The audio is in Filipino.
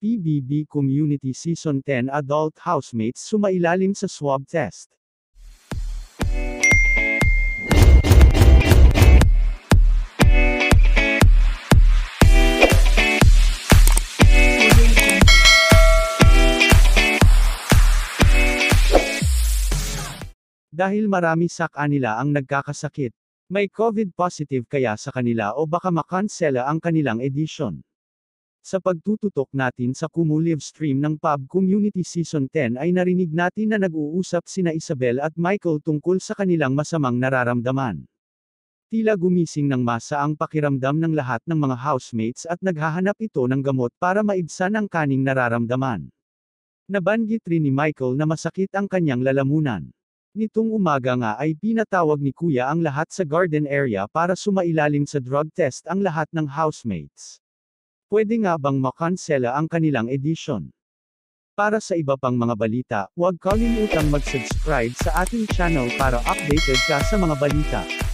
PBB Community Season 10 Adult Housemates sumailalim sa swab test. Dahil marami sa kanila ang nagkakasakit. May COVID positive kaya sa kanila o baka makansela ang kanilang edition. Sa pagtututok natin sa Kumu live stream ng Pub Community Season 10 ay narinig natin na nag-uusap sina Isabel at Michael tungkol sa kanilang masamang nararamdaman. Tila gumising ng masa ang pakiramdam ng lahat ng mga housemates at naghahanap ito ng gamot para maibsan ang kaning nararamdaman. Nabanggit rin ni Michael na masakit ang kanyang lalamunan. Nitong umaga nga ay pinatawag ni Kuya ang lahat sa garden area para sumailalim sa drug test ang lahat ng housemates. Pwede nga bang makansela ang kanilang edition? Para sa iba pang mga balita, huwag kalimutang mag-subscribe sa ating channel para updated ka sa mga balita.